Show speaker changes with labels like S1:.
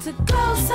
S1: to go.